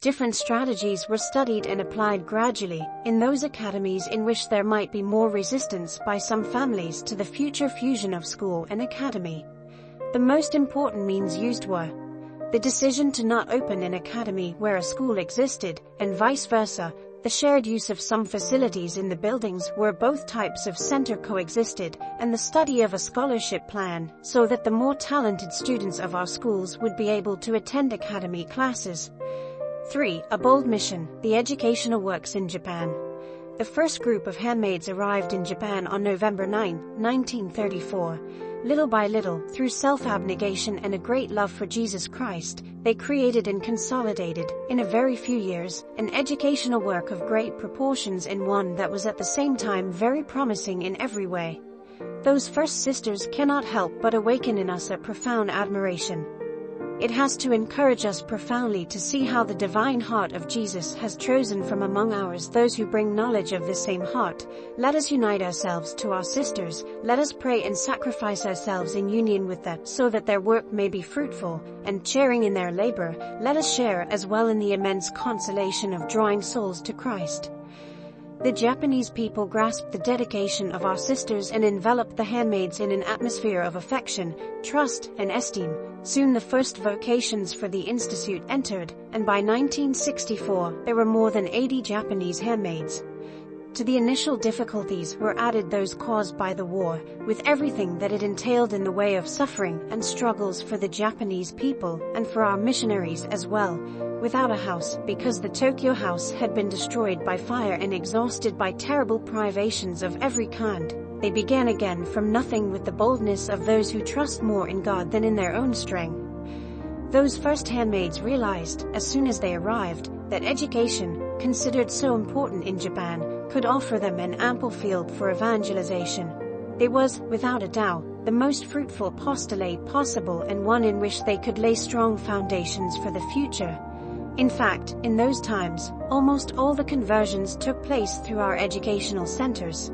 Different strategies were studied and applied gradually in those academies in which there might be more resistance by some families to the future fusion of school and academy. The most important means used were the decision to not open an academy where a school existed, and vice versa, the shared use of some facilities in the buildings where both types of center coexisted, and the study of a scholarship plan so that the more talented students of our schools would be able to attend academy classes. 3. A bold mission, the educational works in Japan. The first group of handmaids arrived in Japan on November 9, 1934. Little by little, through self-abnegation and a great love for Jesus Christ, they created and consolidated, in a very few years, an educational work of great proportions and one that was at the same time very promising in every way. Those first sisters cannot help but awaken in us a profound admiration. It has to encourage us profoundly to see how the divine heart of Jesus has chosen from among ours those who bring knowledge of the same heart. Let us unite ourselves to our sisters, let us pray and sacrifice ourselves in union with them so that their work may be fruitful, and sharing in their labor, let us share as well in the immense consolation of drawing souls to Christ. The Japanese people grasped the dedication of our sisters and enveloped the handmaids in an atmosphere of affection, trust, and esteem. Soon the first vocations for the institute entered, and by 1964 there were more than 80 Japanese handmaids. To the initial difficulties were added those caused by the war, with everything that it entailed in the way of suffering and struggles for the Japanese people and for our missionaries as well. Without a house, because the Tokyo house had been destroyed by fire and exhausted by terrible privations of every kind, they began again from nothing with the boldness of those who trust more in God than in their own strength. Those first handmaids realized, as soon as they arrived, that education, considered so important in Japan, could offer them an ample field for evangelization. It was, without a doubt, the most fruitful apostolate possible and one in which they could lay strong foundations for the future. In fact, in those times, almost all the conversions took place through our educational centers.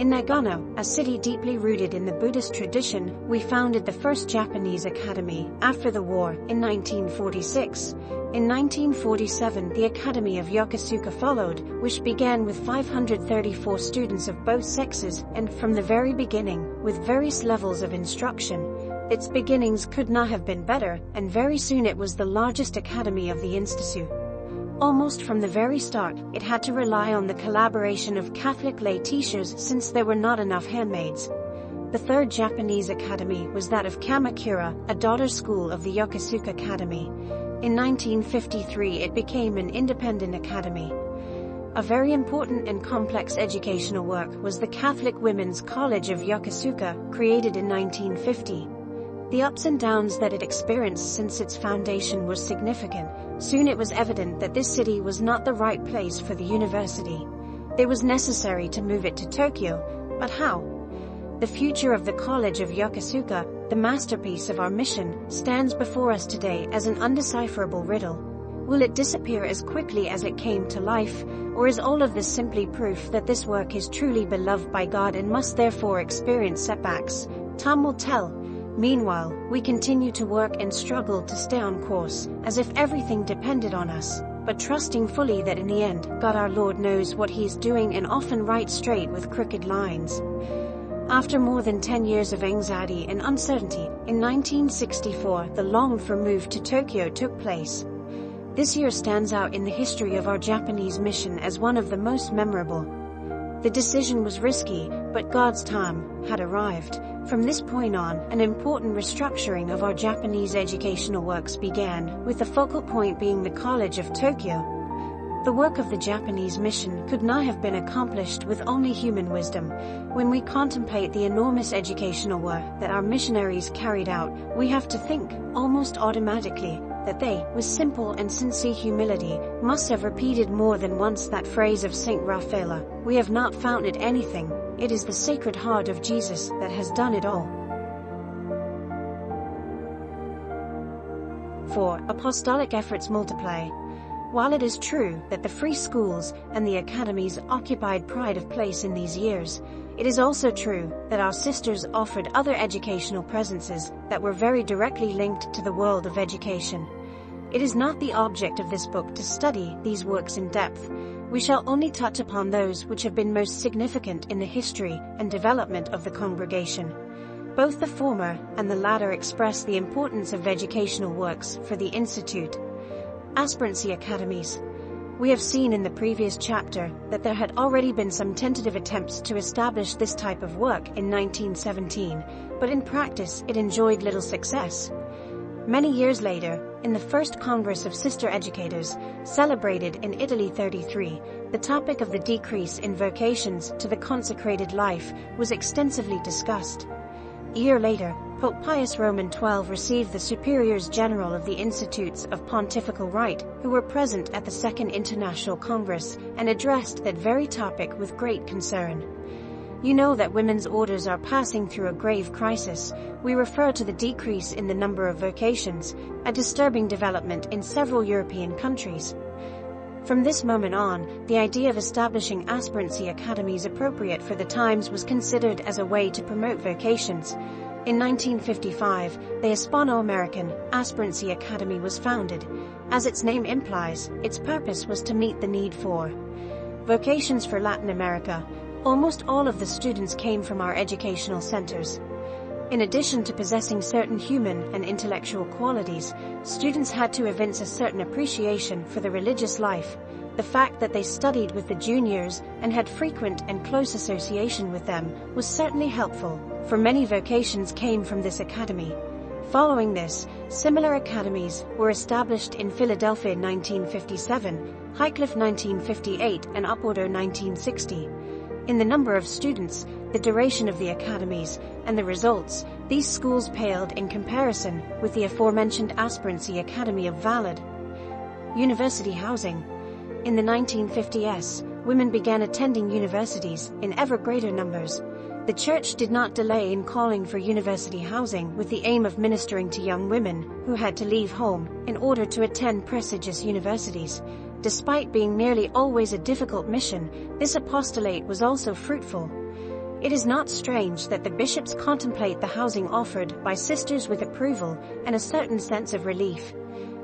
In Nagano, a city deeply rooted in the Buddhist tradition, we founded the first Japanese academy after the war in 1946. In 1947 the Academy of Yokosuka followed, which began with 534 students of both sexes and from the very beginning, with various levels of instruction. Its beginnings could not have been better, and very soon it was the largest academy of the Institute. Almost from the very start, it had to rely on the collaboration of Catholic lay teachers since there were not enough handmaids. The third Japanese academy was that of Kamakura, a daughter school of the Yokosuka Academy. In 1953 it became an independent academy. A very important and complex educational work was the Catholic Women's College of Yokosuka, created in 1950. The ups and downs that it experienced since its foundation were significant. Soon it was evident that this city was not the right place for the university. It was necessary to move it to Tokyo, but how? The future of the College of Yokosuka the masterpiece of our mission, stands before us today as an undecipherable riddle. Will it disappear as quickly as it came to life, or is all of this simply proof that this work is truly beloved by God and must therefore experience setbacks? Time will tell. Meanwhile, we continue to work and struggle to stay on course, as if everything depended on us, but trusting fully that in the end, God our Lord knows what He is doing and often right straight with crooked lines. After more than 10 years of anxiety and uncertainty, in 1964 the longed-for move to Tokyo took place. This year stands out in the history of our Japanese mission as one of the most memorable. The decision was risky, but God's time had arrived. From this point on, an important restructuring of our Japanese educational works began, with the focal point being the College of Tokyo, the work of the Japanese mission could not have been accomplished with only human wisdom. When we contemplate the enormous educational work that our missionaries carried out, we have to think, almost automatically, that they, with simple and sincere humility, must have repeated more than once that phrase of Saint Raphael, we have not founded anything, it is the Sacred Heart of Jesus that has done it all. 4. Apostolic efforts multiply. While it is true that the free schools and the academies occupied pride of place in these years, it is also true that our sisters offered other educational presences that were very directly linked to the world of education. It is not the object of this book to study these works in depth. We shall only touch upon those which have been most significant in the history and development of the congregation. Both the former and the latter express the importance of educational works for the Institute. Aspirancy Academies we have seen in the previous chapter that there had already been some tentative attempts to establish this type of work in 1917, but in practice it enjoyed little success. Many years later, in the First Congress of Sister Educators, celebrated in Italy 33, the topic of the decrease in vocations to the consecrated life was extensively discussed. A year later, Pope Pius Roman XII received the superiors general of the Institutes of Pontifical Right, who were present at the Second International Congress, and addressed that very topic with great concern. You know that women's orders are passing through a grave crisis. We refer to the decrease in the number of vocations, a disturbing development in several European countries. From this moment on, the idea of establishing aspirancy academies appropriate for the times was considered as a way to promote vocations, in 1955, the Hispano-American Aspirancy Academy was founded. As its name implies, its purpose was to meet the need for vocations for Latin America. Almost all of the students came from our educational centers. In addition to possessing certain human and intellectual qualities, students had to evince a certain appreciation for the religious life. The fact that they studied with the juniors and had frequent and close association with them was certainly helpful for many vocations came from this academy. Following this, similar academies were established in Philadelphia 1957, Highcliffe 1958 and Oporto 1960. In the number of students, the duration of the academies, and the results, these schools paled in comparison with the aforementioned Aspirancy Academy of Valid. University housing. In the 1950s, women began attending universities in ever greater numbers, the church did not delay in calling for university housing with the aim of ministering to young women who had to leave home in order to attend prestigious universities. Despite being nearly always a difficult mission, this apostolate was also fruitful. It is not strange that the bishops contemplate the housing offered by sisters with approval and a certain sense of relief.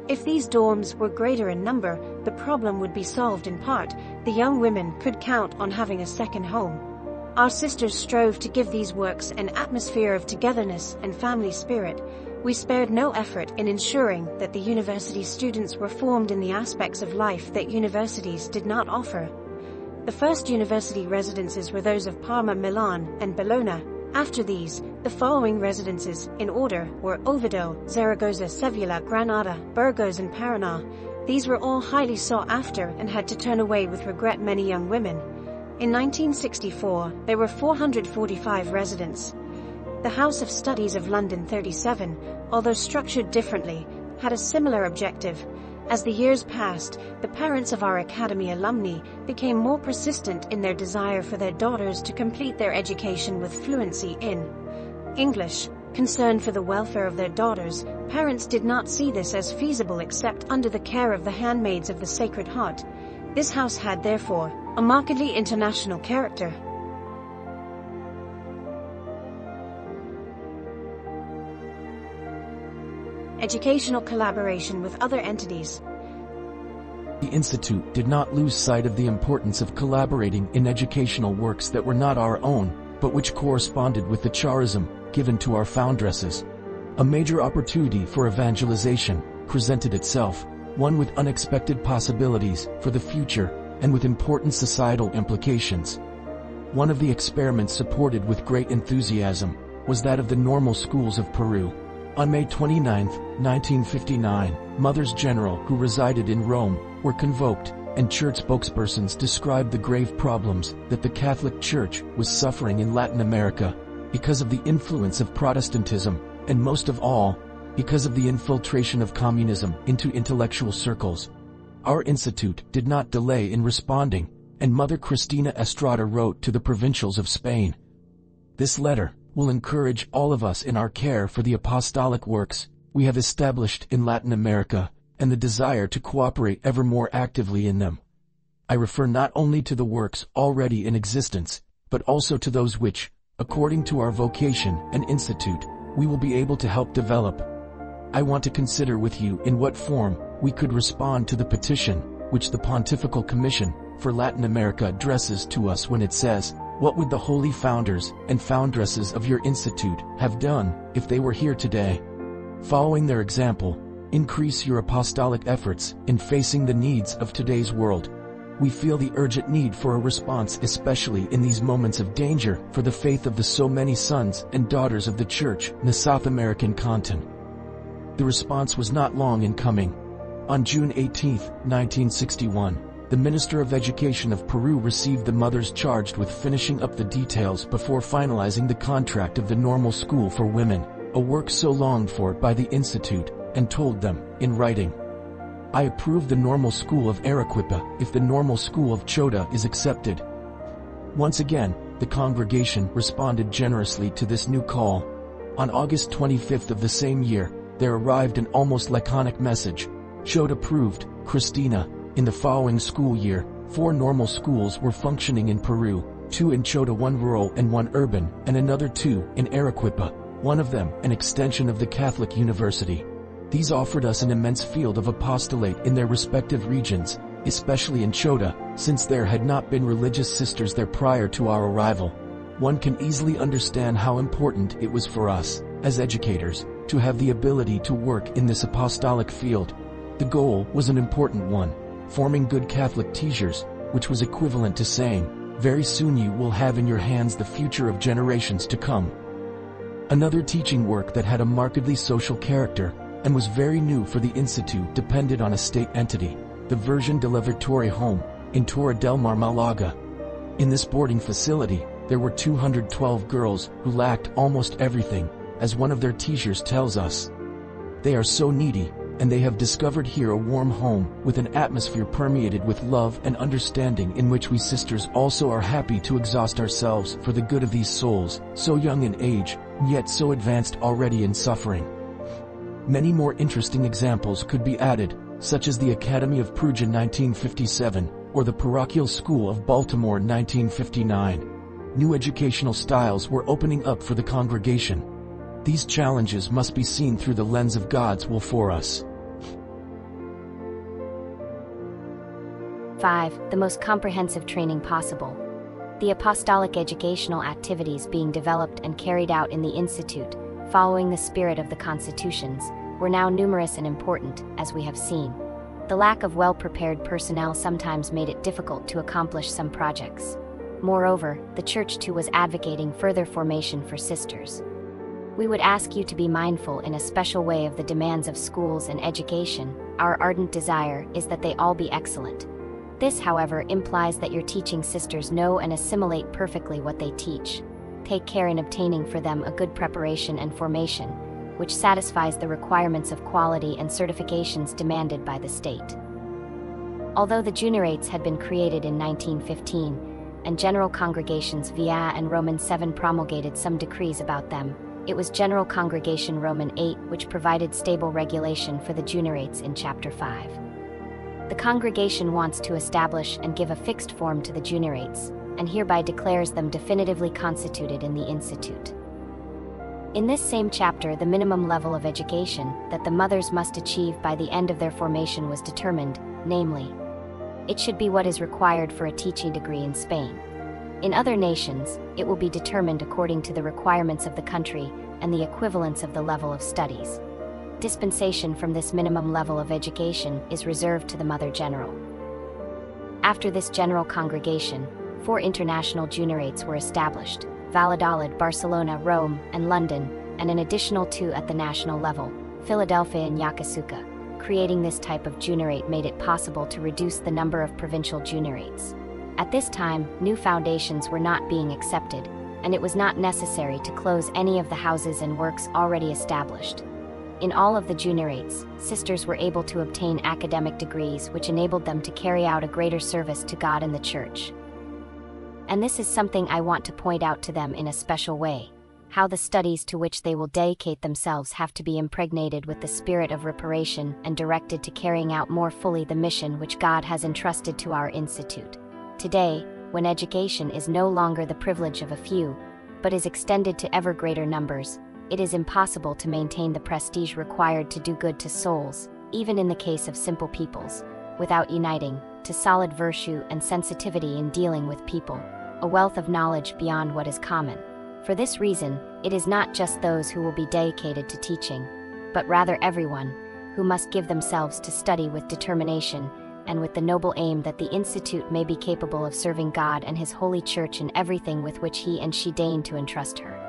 If these dorms were greater in number, the problem would be solved in part. The young women could count on having a second home. Our sisters strove to give these works an atmosphere of togetherness and family spirit. We spared no effort in ensuring that the university students were formed in the aspects of life that universities did not offer. The first university residences were those of Parma, Milan, and Bologna. After these, the following residences, in order, were Oviedo, Zaragoza, Sevilla, Granada, Burgos, and Paraná. These were all highly sought after and had to turn away with regret many young women. In 1964, there were 445 residents. The House of Studies of London 37, although structured differently, had a similar objective. As the years passed, the parents of our Academy alumni became more persistent in their desire for their daughters to complete their education with fluency in English. Concerned for the welfare of their daughters, parents did not see this as feasible except under the care of the handmaids of the Sacred Heart. This house had therefore a markedly international character. Educational collaboration with other entities. The Institute did not lose sight of the importance of collaborating in educational works that were not our own, but which corresponded with the charism given to our foundresses. A major opportunity for evangelization presented itself, one with unexpected possibilities for the future and with important societal implications. One of the experiments supported with great enthusiasm was that of the normal schools of Peru. On May 29, 1959, Mothers General who resided in Rome were convoked and church spokespersons described the grave problems that the Catholic Church was suffering in Latin America because of the influence of Protestantism and most of all, because of the infiltration of communism into intellectual circles our institute did not delay in responding, and Mother Cristina Estrada wrote to the provincials of Spain. This letter will encourage all of us in our care for the apostolic works we have established in Latin America and the desire to cooperate ever more actively in them. I refer not only to the works already in existence, but also to those which, according to our vocation and institute, we will be able to help develop. I want to consider with you in what form we could respond to the petition, which the Pontifical Commission for Latin America addresses to us when it says, What would the holy founders and foundresses of your institute have done if they were here today? Following their example, increase your apostolic efforts in facing the needs of today's world. We feel the urgent need for a response especially in these moments of danger for the faith of the so many sons and daughters of the Church in the South American continent. The response was not long in coming. On June 18, 1961, the Minister of Education of Peru received the mothers charged with finishing up the details before finalizing the contract of the Normal School for Women, a work so longed for by the Institute, and told them, in writing, I approve the normal school of Arequipa if the normal school of Chota is accepted. Once again, the congregation responded generously to this new call. On August 25th of the same year, there arrived an almost laconic message. Chota approved, Cristina, in the following school year, four normal schools were functioning in Peru, two in Chota one rural and one urban, and another two in Arequipa, one of them an extension of the Catholic University. These offered us an immense field of apostolate in their respective regions, especially in Chota, since there had not been religious sisters there prior to our arrival. One can easily understand how important it was for us, as educators, to have the ability to work in this apostolic field. The goal was an important one, forming good Catholic teachers, which was equivalent to saying, very soon you will have in your hands the future of generations to come. Another teaching work that had a markedly social character and was very new for the Institute depended on a state entity, the Virgen de la Victoria Home, in Torre del Mar, Malaga. In this boarding facility, there were 212 girls who lacked almost everything, as one of their teachers tells us. They are so needy, and they have discovered here a warm home with an atmosphere permeated with love and understanding in which we sisters also are happy to exhaust ourselves for the good of these souls, so young in age, yet so advanced already in suffering. Many more interesting examples could be added, such as the Academy of Perugia 1957, or the Parochial School of Baltimore 1959. New educational styles were opening up for the congregation. These challenges must be seen through the lens of God's will for us. 5. The most comprehensive training possible. The apostolic educational activities being developed and carried out in the Institute following the spirit of the constitutions, were now numerous and important, as we have seen. The lack of well-prepared personnel sometimes made it difficult to accomplish some projects. Moreover, the Church too was advocating further formation for sisters. We would ask you to be mindful in a special way of the demands of schools and education. Our ardent desire is that they all be excellent. This, however, implies that your teaching sisters know and assimilate perfectly what they teach take care in obtaining for them a good preparation and formation, which satisfies the requirements of quality and certifications demanded by the state. Although the Juniorates had been created in 1915, and General Congregations Via and Roman 7 promulgated some decrees about them, it was General Congregation Roman 8 which provided stable regulation for the Juniorates in Chapter 5. The congregation wants to establish and give a fixed form to the Juniorates, and hereby declares them definitively constituted in the Institute. In this same chapter, the minimum level of education that the mothers must achieve by the end of their formation was determined, namely, it should be what is required for a teaching degree in Spain. In other nations, it will be determined according to the requirements of the country and the equivalence of the level of studies. Dispensation from this minimum level of education is reserved to the Mother General. After this general congregation, four international juniorates were established, Valladolid, Barcelona, Rome, and London, and an additional two at the national level, Philadelphia and Yokosuka. Creating this type of juniorate made it possible to reduce the number of provincial juniorates. At this time, new foundations were not being accepted, and it was not necessary to close any of the houses and works already established. In all of the juniorates, sisters were able to obtain academic degrees which enabled them to carry out a greater service to God and the Church and this is something I want to point out to them in a special way. How the studies to which they will dedicate themselves have to be impregnated with the spirit of reparation and directed to carrying out more fully the mission which God has entrusted to our Institute. Today, when education is no longer the privilege of a few, but is extended to ever greater numbers, it is impossible to maintain the prestige required to do good to souls, even in the case of simple peoples, without uniting, to solid virtue and sensitivity in dealing with people, a wealth of knowledge beyond what is common. For this reason, it is not just those who will be dedicated to teaching, but rather everyone, who must give themselves to study with determination and with the noble aim that the Institute may be capable of serving God and His Holy Church in everything with which He and she deign to entrust her.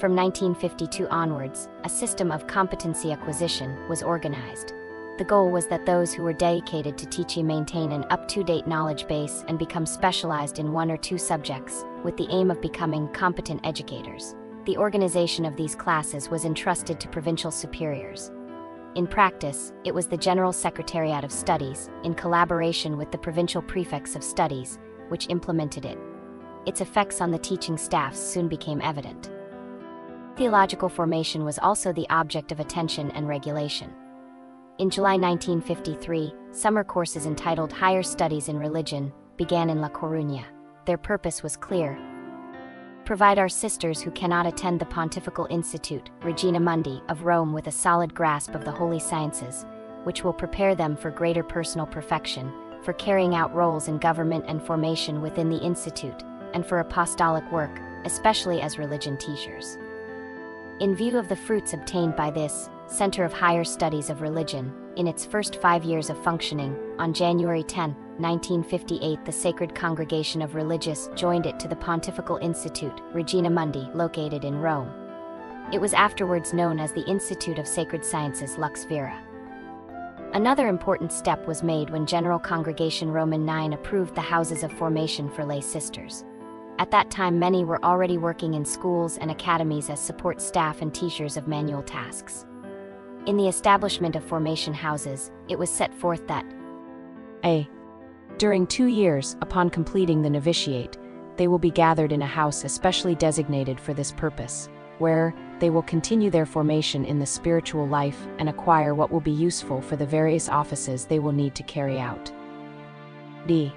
From 1952 onwards, a system of competency acquisition was organized. The goal was that those who were dedicated to teaching maintain an up to date knowledge base and become specialized in one or two subjects, with the aim of becoming competent educators. The organization of these classes was entrusted to provincial superiors. In practice, it was the General Secretariat of Studies, in collaboration with the provincial prefects of studies, which implemented it. Its effects on the teaching staffs soon became evident. Theological formation was also the object of attention and regulation. In July 1953, summer courses entitled Higher Studies in Religion began in La Coruña. Their purpose was clear provide our sisters who cannot attend the Pontifical Institute, Regina Mundi, of Rome with a solid grasp of the holy sciences, which will prepare them for greater personal perfection, for carrying out roles in government and formation within the Institute, and for apostolic work, especially as religion teachers. In view of the fruits obtained by this, Center of Higher Studies of Religion, in its first five years of functioning, on January 10, 1958 the Sacred Congregation of Religious joined it to the Pontifical Institute, Regina Mundi, located in Rome. It was afterwards known as the Institute of Sacred Sciences Lux Vera. Another important step was made when General Congregation Roman IX approved the houses of formation for lay sisters. At that time many were already working in schools and academies as support staff and teachers of manual tasks. In the establishment of formation houses, it was set forth that a. During two years, upon completing the novitiate, they will be gathered in a house especially designated for this purpose, where they will continue their formation in the spiritual life and acquire what will be useful for the various offices they will need to carry out. D.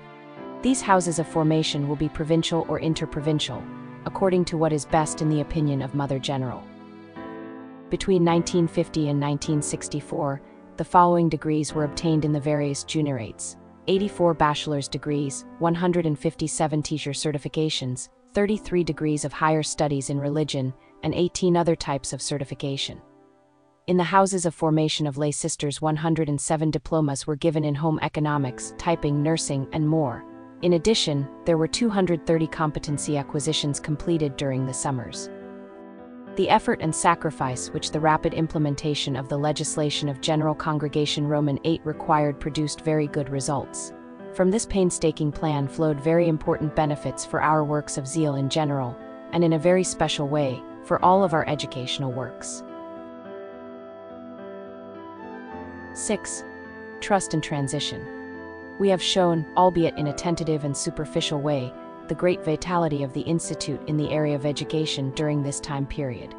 These houses of formation will be provincial or interprovincial, according to what is best in the opinion of Mother General. Between 1950 and 1964, the following degrees were obtained in the various juniorates 84 bachelor's degrees, 157 teacher certifications, 33 degrees of higher studies in religion, and 18 other types of certification. In the houses of formation of lay sisters, 107 diplomas were given in home economics, typing, nursing, and more. In addition, there were 230 competency acquisitions completed during the summers. The effort and sacrifice which the rapid implementation of the legislation of General Congregation Roman 8 required produced very good results. From this painstaking plan flowed very important benefits for our works of zeal in general, and in a very special way, for all of our educational works. 6. Trust and transition. We have shown, albeit in a tentative and superficial way, the great vitality of the Institute in the area of education during this time period.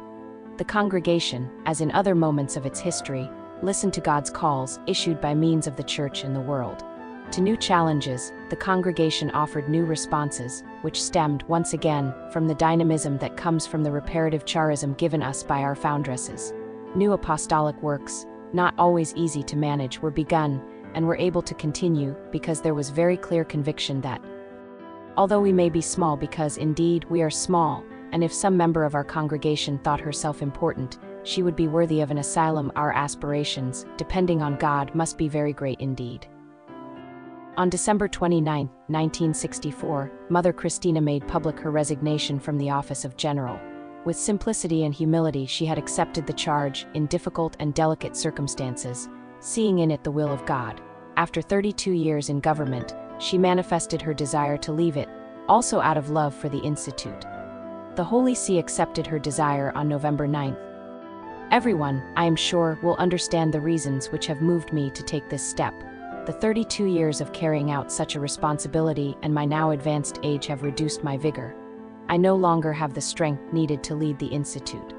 The congregation, as in other moments of its history, listened to God's calls issued by means of the Church in the world. To new challenges, the congregation offered new responses, which stemmed, once again, from the dynamism that comes from the reparative charism given us by our foundresses. New apostolic works, not always easy to manage, were begun and were able to continue because there was very clear conviction that although we may be small because indeed we are small, and if some member of our congregation thought herself important, she would be worthy of an asylum. Our aspirations, depending on God, must be very great indeed. On December 29, 1964, Mother Cristina made public her resignation from the office of general. With simplicity and humility, she had accepted the charge in difficult and delicate circumstances, seeing in it the will of God. After 32 years in government, she manifested her desire to leave it, also out of love for the Institute. The Holy See accepted her desire on November 9. Everyone, I am sure, will understand the reasons which have moved me to take this step. The 32 years of carrying out such a responsibility and my now advanced age have reduced my vigor. I no longer have the strength needed to lead the Institute.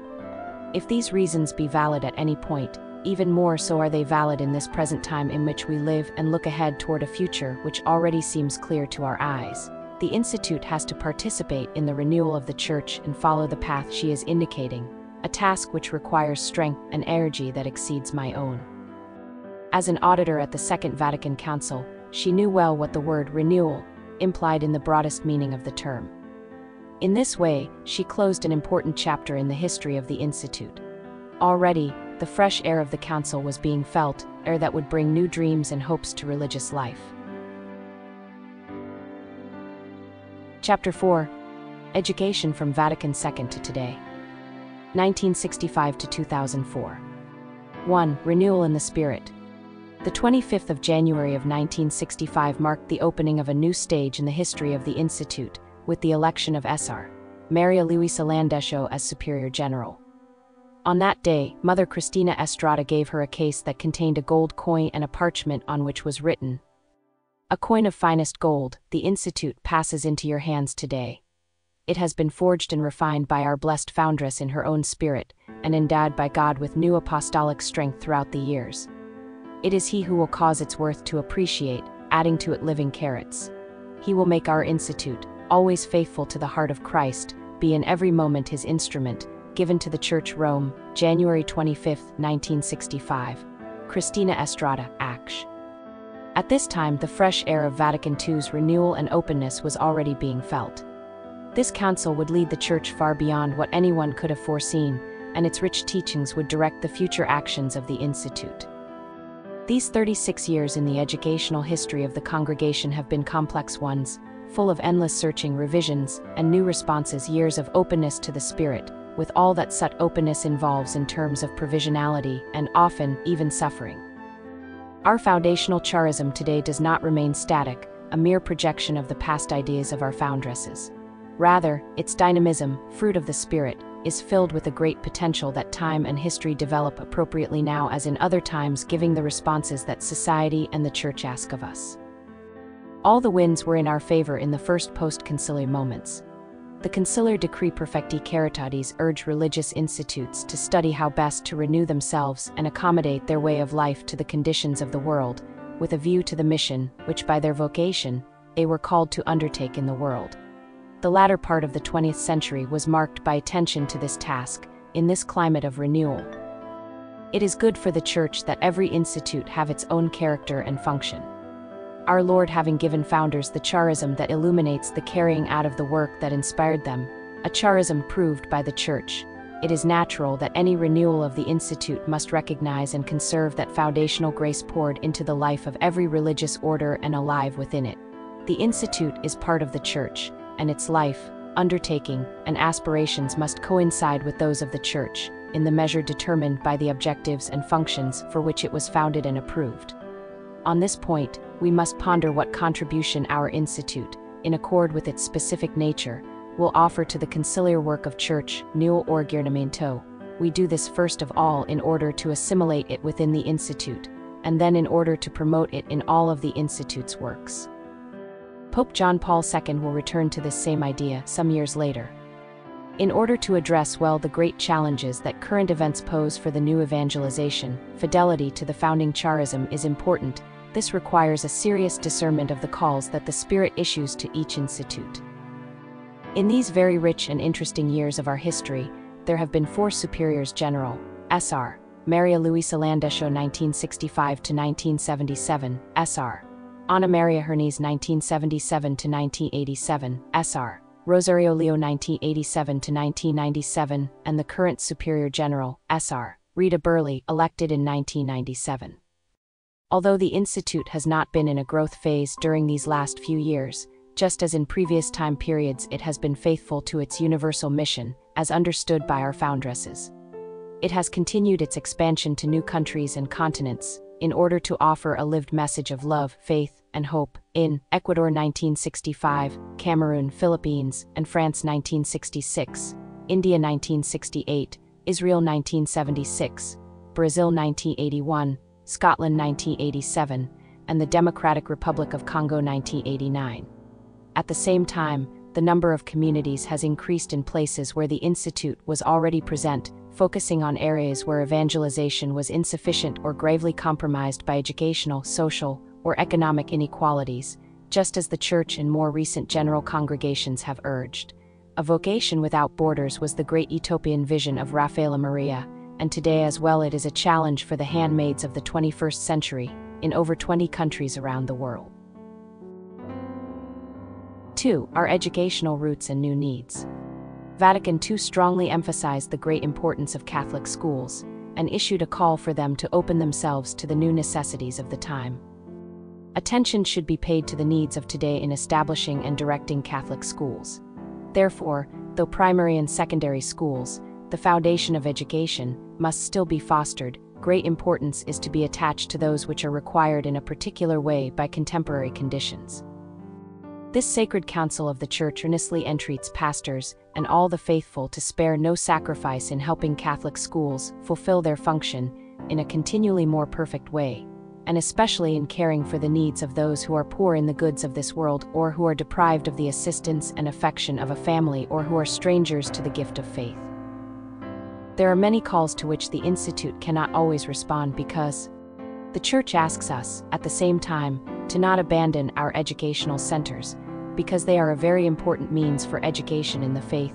If these reasons be valid at any point, even more so are they valid in this present time in which we live and look ahead toward a future which already seems clear to our eyes. The Institute has to participate in the renewal of the Church and follow the path she is indicating, a task which requires strength and energy that exceeds my own. As an auditor at the Second Vatican Council, she knew well what the word renewal implied in the broadest meaning of the term. In this way, she closed an important chapter in the history of the Institute. Already, the fresh air of the Council was being felt, air that would bring new dreams and hopes to religious life. Chapter 4 Education from Vatican II to Today 1965 to 2004. 1. Renewal in the Spirit. The 25th of January of 1965 marked the opening of a new stage in the history of the Institute, with the election of SR. Maria Luisa Landescio as Superior General. On that day, Mother Cristina Estrada gave her a case that contained a gold coin and a parchment on which was written, A coin of finest gold, the Institute passes into your hands today. It has been forged and refined by our blessed foundress in her own spirit, and endowed by God with new apostolic strength throughout the years. It is He who will cause its worth to appreciate, adding to it living carats. He will make our Institute, always faithful to the heart of Christ, be in every moment His instrument, given to the Church Rome, January 25, 1965. Cristina Estrada, Acsh. At this time, the fresh air of Vatican II's renewal and openness was already being felt. This council would lead the Church far beyond what anyone could have foreseen, and its rich teachings would direct the future actions of the Institute. These 36 years in the educational history of the congregation have been complex ones, full of endless searching revisions and new responses, years of openness to the Spirit, with all that such openness involves in terms of provisionality and often even suffering. Our foundational charism today does not remain static, a mere projection of the past ideas of our foundresses. Rather, its dynamism, fruit of the Spirit, is filled with a great potential that time and history develop appropriately now as in other times, giving the responses that society and the Church ask of us. All the winds were in our favor in the first post conciliar moments the Conciliar Decree Perfecti Caritatis urge religious institutes to study how best to renew themselves and accommodate their way of life to the conditions of the world, with a view to the mission which by their vocation they were called to undertake in the world. The latter part of the 20th century was marked by attention to this task, in this climate of renewal. It is good for the Church that every institute have its own character and function our Lord having given founders the charism that illuminates the carrying out of the work that inspired them, a charism proved by the Church, it is natural that any renewal of the Institute must recognize and conserve that foundational grace poured into the life of every religious order and alive within it. The Institute is part of the Church, and its life, undertaking, and aspirations must coincide with those of the Church, in the measure determined by the objectives and functions for which it was founded and approved. On this point, we must ponder what contribution our institute, in accord with its specific nature, will offer to the conciliar work of Church, renewal or aggiornamento. We do this first of all in order to assimilate it within the Institute, and then in order to promote it in all of the Institute's works. Pope John Paul II will return to this same idea some years later. In order to address well the great challenges that current events pose for the new evangelization, fidelity to the founding charism is important this requires a serious discernment of the calls that the Spirit issues to each institute. In these very rich and interesting years of our history, there have been four superiors general, SR, Maria Luisa Landescio 1965 to 1977, SR, Ana Maria Hernes 1977 to 1987, SR, Rosario Leo 1987 to 1997, and the current Superior General, SR, Rita Burley, elected in 1997. Although the Institute has not been in a growth phase during these last few years, just as in previous time periods it has been faithful to its universal mission, as understood by our foundresses. It has continued its expansion to new countries and continents, in order to offer a lived message of love, faith, and hope, in Ecuador 1965, Cameroon, Philippines, and France 1966, India 1968, Israel 1976, Brazil 1981, Scotland 1987, and the Democratic Republic of Congo 1989. At the same time, the number of communities has increased in places where the Institute was already present, focusing on areas where evangelization was insufficient or gravely compromised by educational, social, or economic inequalities, just as the Church and more recent general congregations have urged. A vocation without borders was the great utopian vision of Rafaela Maria, and today as well it is a challenge for the handmaids of the 21st century in over 20 countries around the world. 2. Our educational roots and new needs. Vatican II strongly emphasized the great importance of Catholic schools and issued a call for them to open themselves to the new necessities of the time. Attention should be paid to the needs of today in establishing and directing Catholic schools. Therefore, though primary and secondary schools, the foundation of education, must still be fostered, great importance is to be attached to those which are required in a particular way by contemporary conditions. This sacred council of the Church earnestly entreats pastors and all the faithful to spare no sacrifice in helping Catholic schools fulfill their function in a continually more perfect way, and especially in caring for the needs of those who are poor in the goods of this world or who are deprived of the assistance and affection of a family or who are strangers to the gift of faith. There are many calls to which the Institute cannot always respond because the Church asks us, at the same time, to not abandon our educational centers, because they are a very important means for education in the faith.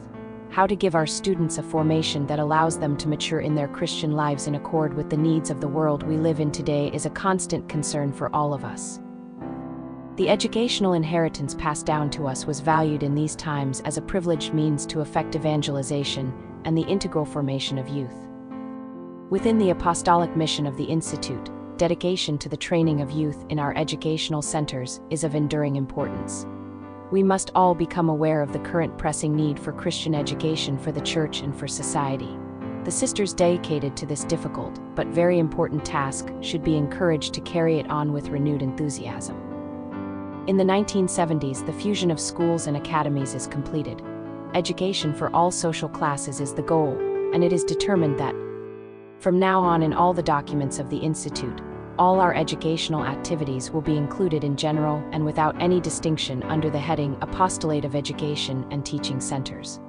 How to give our students a formation that allows them to mature in their Christian lives in accord with the needs of the world we live in today is a constant concern for all of us. The educational inheritance passed down to us was valued in these times as a privileged means to effect evangelization and the integral formation of youth. Within the apostolic mission of the Institute, dedication to the training of youth in our educational centers is of enduring importance. We must all become aware of the current pressing need for Christian education for the Church and for society. The sisters dedicated to this difficult but very important task should be encouraged to carry it on with renewed enthusiasm. In the 1970s, the fusion of schools and academies is completed education for all social classes is the goal, and it is determined that, from now on in all the documents of the Institute, all our educational activities will be included in general and without any distinction under the heading Apostolate of Education and Teaching Centers.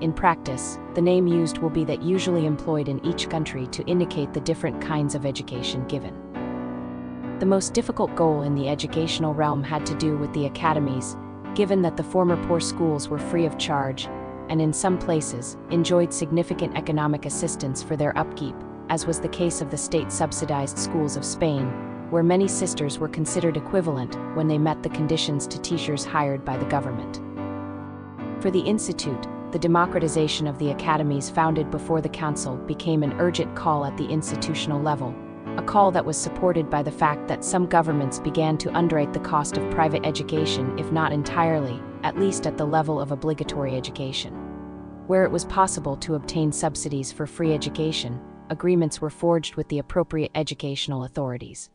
In practice, the name used will be that usually employed in each country to indicate the different kinds of education given. The most difficult goal in the educational realm had to do with the academies given that the former poor schools were free of charge and in some places enjoyed significant economic assistance for their upkeep, as was the case of the state-subsidized schools of Spain, where many sisters were considered equivalent when they met the conditions to teachers hired by the government. For the Institute, the democratization of the academies founded before the Council became an urgent call at the institutional level, a call that was supported by the fact that some governments began to underwrite the cost of private education, if not entirely, at least at the level of obligatory education. Where it was possible to obtain subsidies for free education, agreements were forged with the appropriate educational authorities.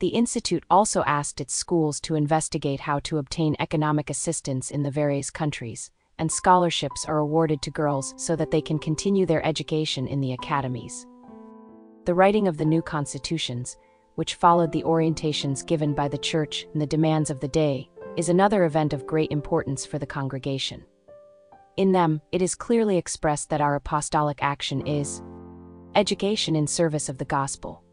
The Institute also asked its schools to investigate how to obtain economic assistance in the various countries, and scholarships are awarded to girls so that they can continue their education in the academies. The writing of the new constitutions, which followed the orientations given by the Church and the demands of the day, is another event of great importance for the congregation. In them, it is clearly expressed that our apostolic action is education in service of the gospel.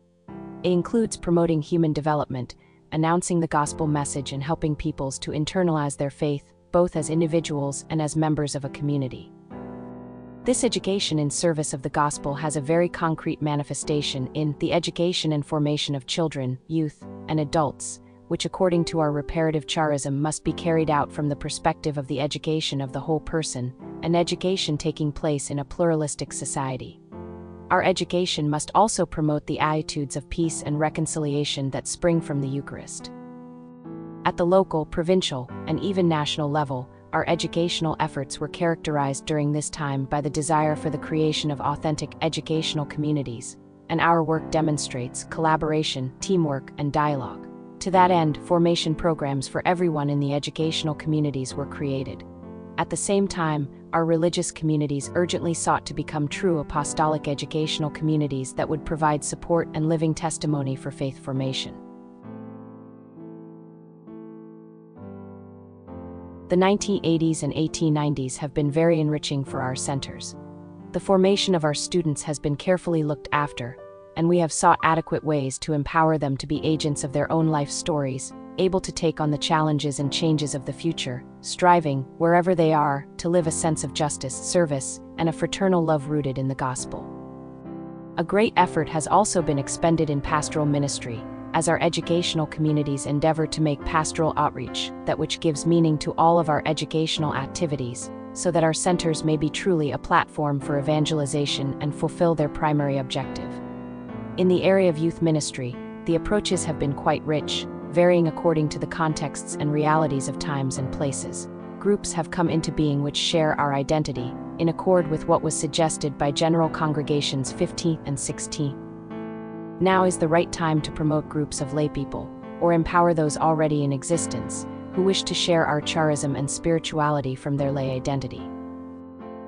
It includes promoting human development, announcing the gospel message, and helping peoples to internalize their faith, both as individuals and as members of a community. This education in service of the gospel has a very concrete manifestation in the education and formation of children, youth, and adults, which according to our reparative charism must be carried out from the perspective of the education of the whole person, an education taking place in a pluralistic society. Our education must also promote the attitudes of peace and reconciliation that spring from the Eucharist. At the local, provincial, and even national level, our educational efforts were characterized during this time by the desire for the creation of authentic educational communities, and our work demonstrates collaboration, teamwork, and dialogue. To that end, formation programs for everyone in the educational communities were created. At the same time, our religious communities urgently sought to become true apostolic educational communities that would provide support and living testimony for faith formation. The 1980s and 1890s have been very enriching for our centers. The formation of our students has been carefully looked after, and we have sought adequate ways to empower them to be agents of their own life stories, able to take on the challenges and changes of the future, striving, wherever they are, to live a sense of justice, service, and a fraternal love rooted in the gospel. A great effort has also been expended in pastoral ministry, as our educational communities endeavor to make pastoral outreach that which gives meaning to all of our educational activities, so that our centers may be truly a platform for evangelization and fulfill their primary objective. In the area of youth ministry, the approaches have been quite rich, varying according to the contexts and realities of times and places. Groups have come into being which share our identity, in accord with what was suggested by General Congregations 15 and 16. Now is the right time to promote groups of laypeople, or empower those already in existence, who wish to share our charism and spirituality from their lay identity.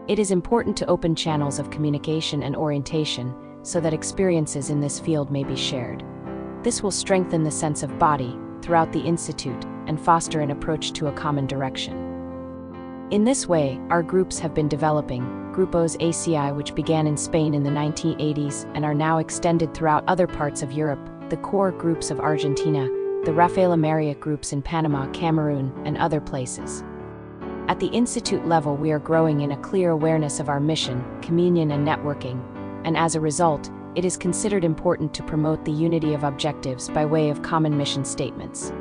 It is important to open channels of communication and orientation so that experiences in this field may be shared. This will strengthen the sense of body throughout the Institute and foster an approach to a common direction. In this way, our groups have been developing, Grupos ACI which began in Spain in the 1980s and are now extended throughout other parts of Europe, the core groups of Argentina, the Rafaela Maria groups in Panama, Cameroon, and other places. At the Institute level we are growing in a clear awareness of our mission, communion and networking, and as a result, it is considered important to promote the unity of objectives by way of common mission statements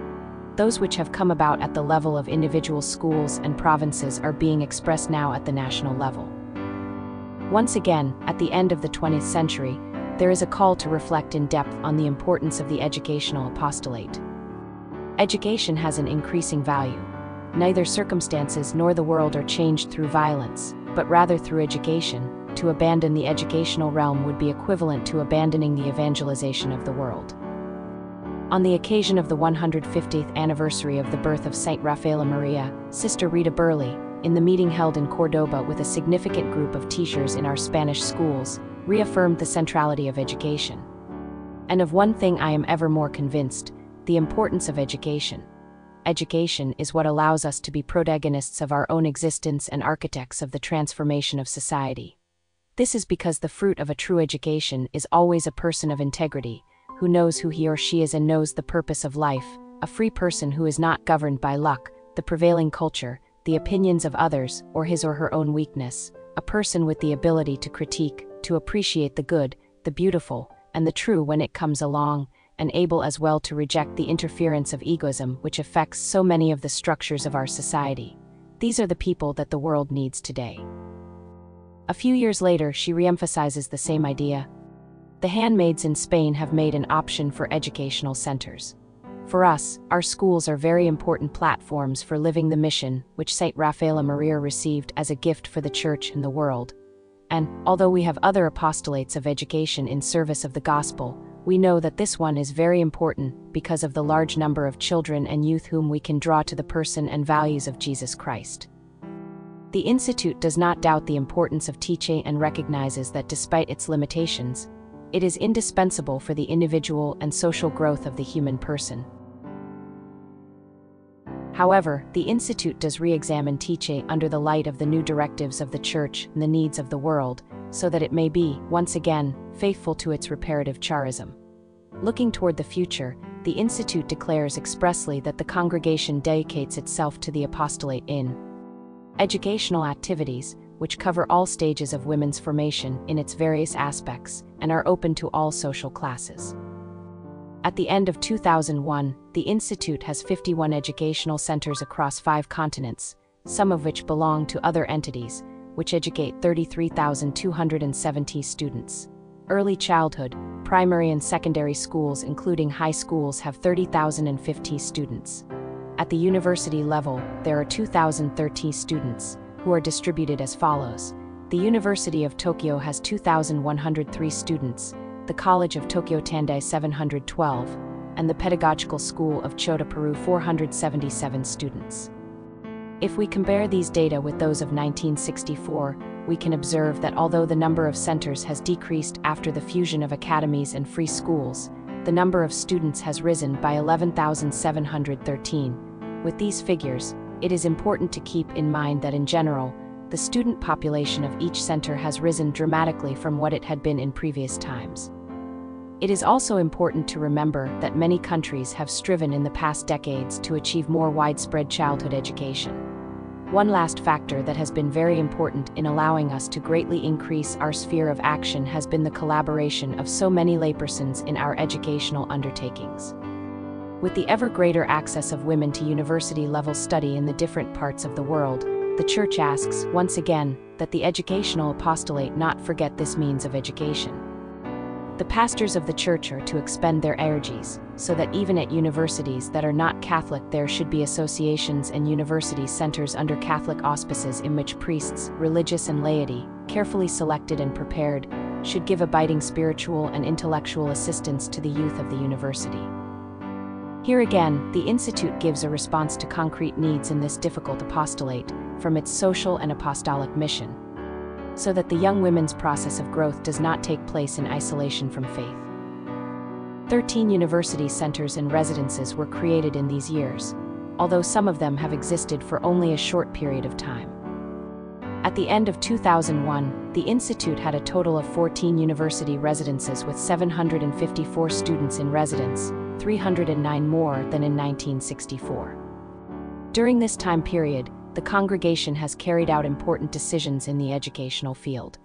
those which have come about at the level of individual schools and provinces are being expressed now at the national level. Once again, at the end of the 20th century, there is a call to reflect in depth on the importance of the educational apostolate. Education has an increasing value. Neither circumstances nor the world are changed through violence, but rather through education. To abandon the educational realm would be equivalent to abandoning the evangelization of the world. On the occasion of the 150th anniversary of the birth of Saint Rafaela Maria, Sister Rita Burley, in the meeting held in Cordoba with a significant group of teachers in our Spanish schools, reaffirmed the centrality of education. And of one thing I am ever more convinced the importance of education. Education is what allows us to be protagonists of our own existence and architects of the transformation of society. This is because the fruit of a true education is always a person of integrity who knows who he or she is and knows the purpose of life, a free person who is not governed by luck, the prevailing culture, the opinions of others, or his or her own weakness, a person with the ability to critique, to appreciate the good, the beautiful, and the true when it comes along, and able as well to reject the interference of egoism which affects so many of the structures of our society. These are the people that the world needs today. A few years later, she reemphasizes the same idea the handmaids in Spain have made an option for educational centers. For us, our schools are very important platforms for living the mission which St. Rafaela Maria received as a gift for the Church and the world. And, although we have other apostolates of education in service of the gospel, we know that this one is very important because of the large number of children and youth whom we can draw to the person and values of Jesus Christ. The Institute does not doubt the importance of teaching and recognizes that despite its limitations, it is indispensable for the individual and social growth of the human person. However, the Institute does re examine teaching under the light of the new directives of the Church and the needs of the world, so that it may be, once again, faithful to its reparative charism. Looking toward the future, the Institute declares expressly that the congregation dedicates itself to the apostolate in educational activities, which cover all stages of women's formation in its various aspects and are open to all social classes. At the end of 2001, the Institute has 51 educational centers across five continents, some of which belong to other entities, which educate 33,270 students. Early childhood, primary and secondary schools, including high schools, have 30,050 students. At the university level, there are 2,030 students, who are distributed as follows. The University of Tokyo has 2,103 students, the College of Tokyo Tandai 712, and the Pedagogical School of Chota Peru 477 students. If we compare these data with those of 1964, we can observe that although the number of centers has decreased after the fusion of academies and free schools, the number of students has risen by 11,713. With these figures, it is important to keep in mind that in general, the student population of each center has risen dramatically from what it had been in previous times. It is also important to remember that many countries have striven in the past decades to achieve more widespread childhood education. One last factor that has been very important in allowing us to greatly increase our sphere of action has been the collaboration of so many laypersons in our educational undertakings. With the ever greater access of women to university level study in the different parts of the world, the Church asks, once again, that the educational apostolate not forget this means of education. The pastors of the Church are to expend their energies, so that even at universities that are not Catholic, there should be associations and university centers under Catholic auspices in which priests, religious, and laity, carefully selected and prepared, should give abiding spiritual and intellectual assistance to the youth of the university. Here again, the Institute gives a response to concrete needs in this difficult apostolate from its social and apostolic mission, so that the young women's process of growth does not take place in isolation from faith. Thirteen university centers and residences were created in these years, although some of them have existed for only a short period of time. At the end of 2001, the Institute had a total of 14 university residences with 754 students in residence, 309 more than in 1964. During this time period, the congregation has carried out important decisions in the educational field.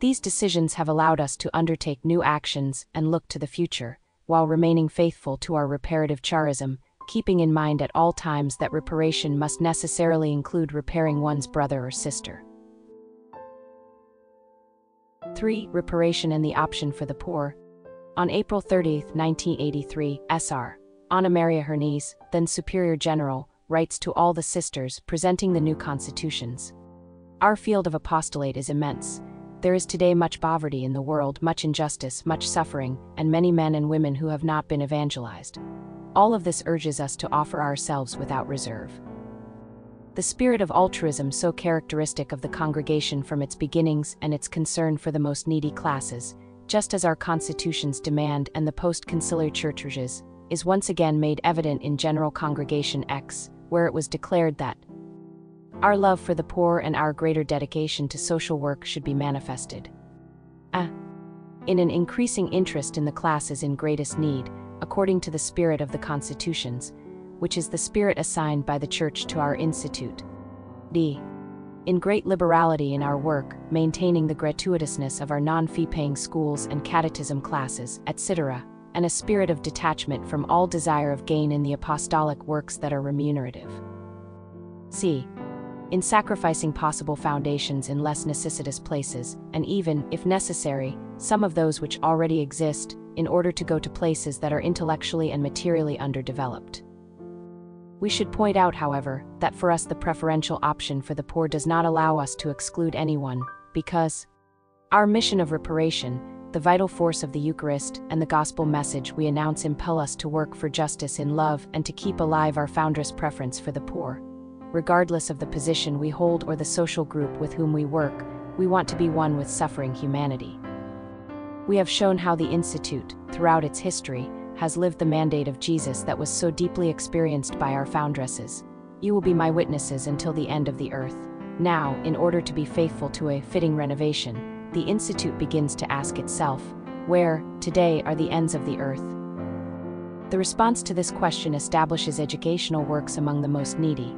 These decisions have allowed us to undertake new actions and look to the future, while remaining faithful to our reparative charism, keeping in mind at all times that reparation must necessarily include repairing one's brother or sister. 3. Reparation and the option for the poor. On April 30, 1983, S.R. Anna Maria Hernes, then Superior General, writes to all the sisters presenting the new constitutions. Our field of apostolate is immense. There is today much poverty in the world, much injustice, much suffering, and many men and women who have not been evangelized. All of this urges us to offer ourselves without reserve. The spirit of altruism, so characteristic of the congregation from its beginnings and its concern for the most needy classes, just as our constitutions demand and the post conciliar churches, is once again made evident in General Congregation X, where it was declared that our love for the poor and our greater dedication to social work should be manifested. A. In an increasing interest in the classes in greatest need, according to the spirit of the constitutions, which is the spirit assigned by the Church to our Institute. D in great liberality in our work, maintaining the gratuitousness of our non fee paying schools and catechism classes, etc., and a spirit of detachment from all desire of gain in the apostolic works that are remunerative. C. In sacrificing possible foundations in less necessitous places, and even, if necessary, some of those which already exist, in order to go to places that are intellectually and materially underdeveloped. We should point out, however, that for us the preferential option for the poor does not allow us to exclude anyone, because our mission of reparation, the vital force of the Eucharist, and the gospel message we announce impel us to work for justice in love and to keep alive our foundress preference for the poor. Regardless of the position we hold or the social group with whom we work, we want to be one with suffering humanity. We have shown how the Institute, throughout its history, has lived the mandate of Jesus that was so deeply experienced by our foundresses. You will be my witnesses until the end of the earth. Now, in order to be faithful to a fitting renovation, the Institute begins to ask itself, where, today, are the ends of the earth? The response to this question establishes educational works among the most needy.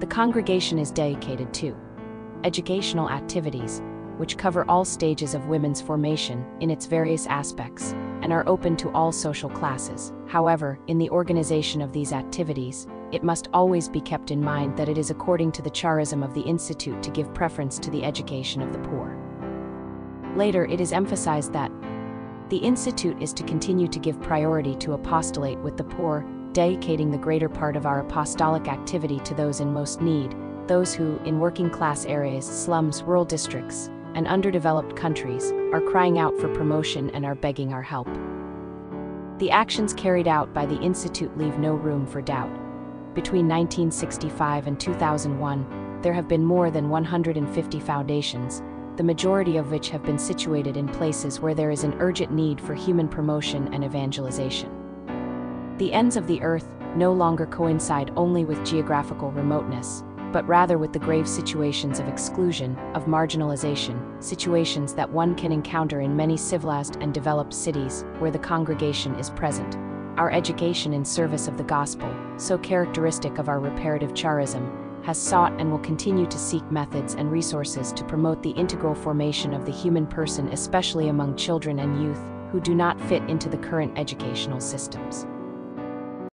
The congregation is dedicated to educational activities, which cover all stages of women's formation in its various aspects and are open to all social classes. However, in the organization of these activities, it must always be kept in mind that it is according to the charism of the Institute to give preference to the education of the poor. Later, it is emphasized that the Institute is to continue to give priority to apostolate with the poor, dedicating the greater part of our apostolic activity to those in most need, those who, in working class areas, slums, rural districts, and underdeveloped countries are crying out for promotion and are begging our help. The actions carried out by the Institute leave no room for doubt. Between 1965 and 2001, there have been more than 150 foundations, the majority of which have been situated in places where there is an urgent need for human promotion and evangelization. The ends of the earth no longer coincide only with geographical remoteness, but rather with the grave situations of exclusion, of marginalization, situations that one can encounter in many civilized and developed cities where the congregation is present. Our education in service of the gospel, so characteristic of our reparative charism, has sought and will continue to seek methods and resources to promote the integral formation of the human person, especially among children and youth who do not fit into the current educational systems.